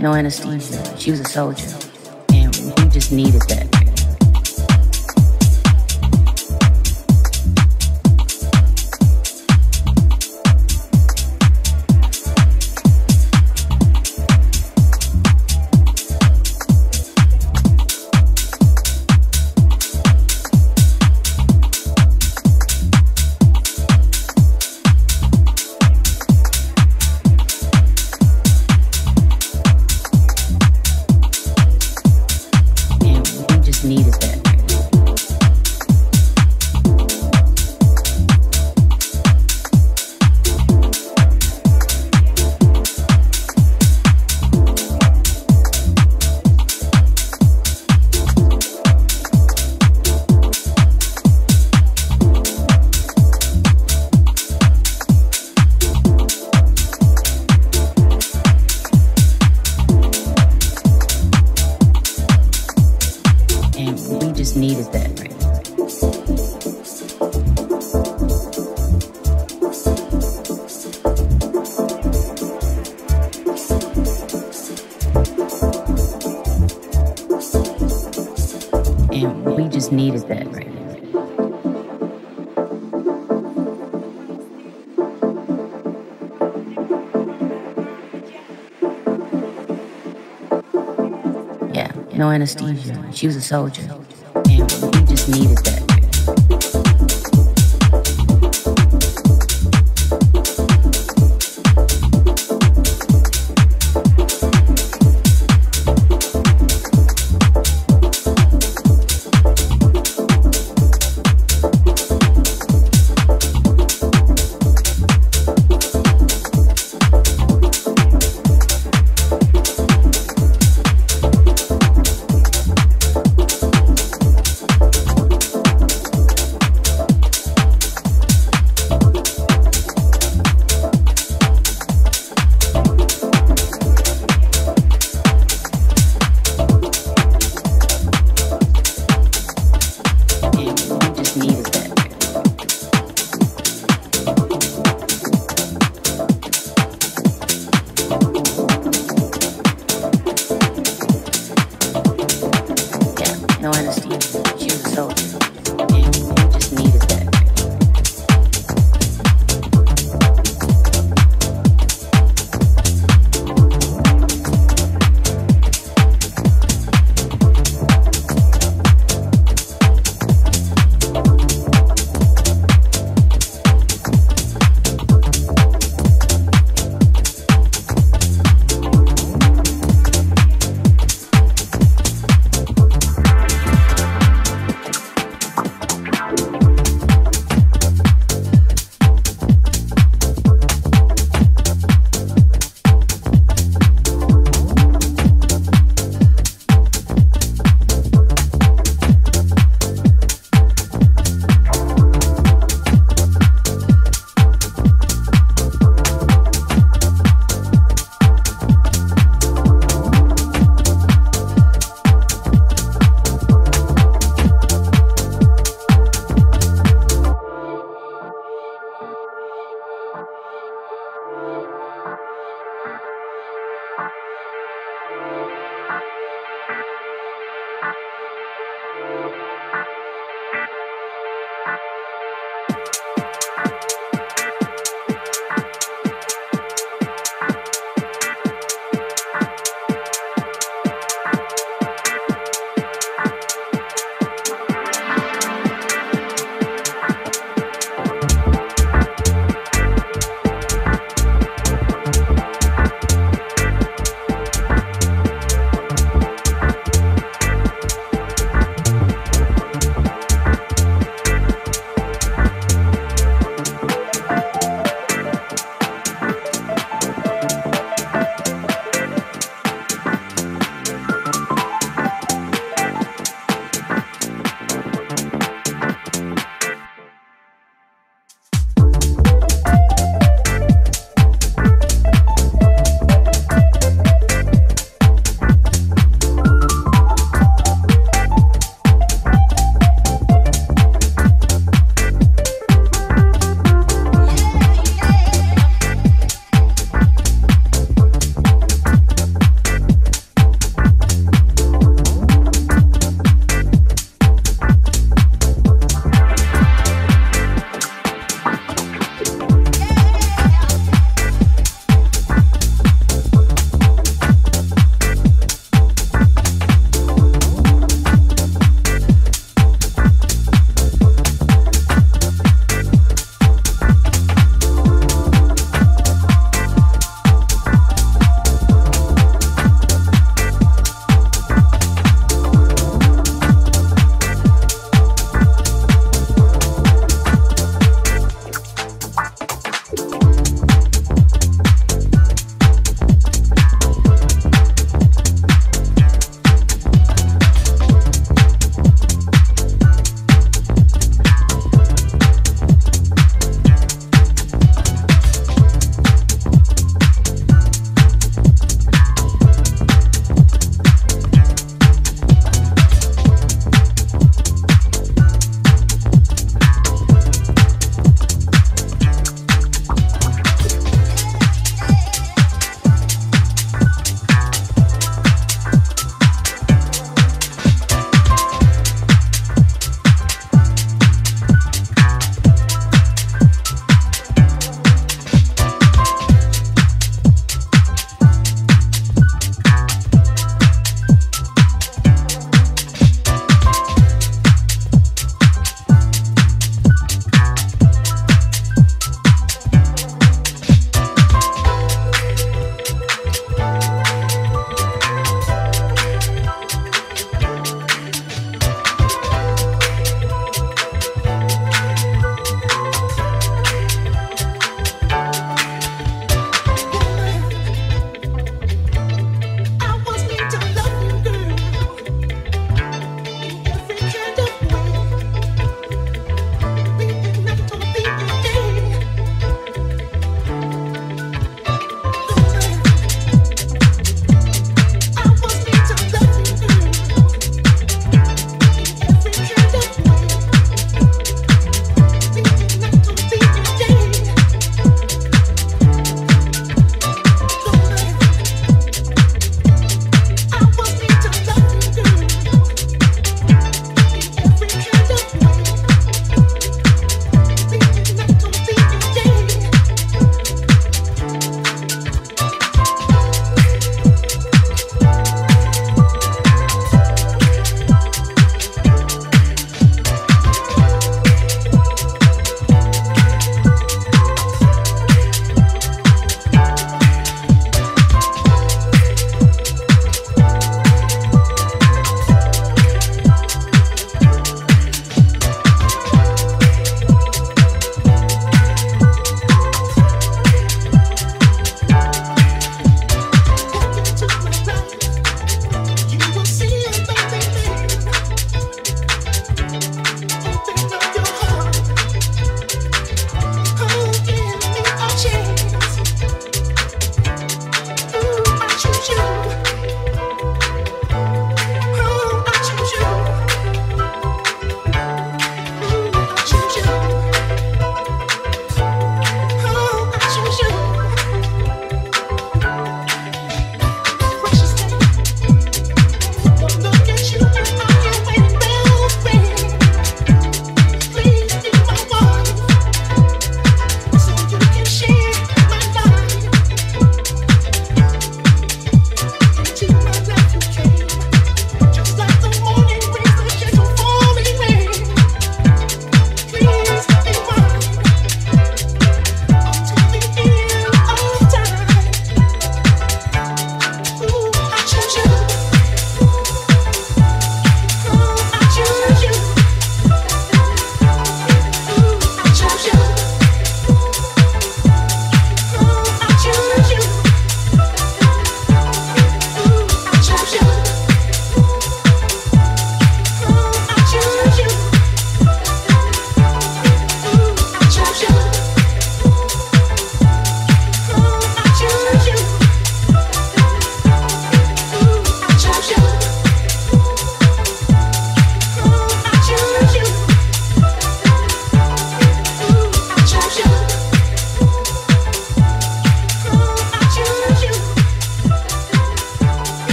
no anesthesia. She was a soldier. And we just needed that. soldier.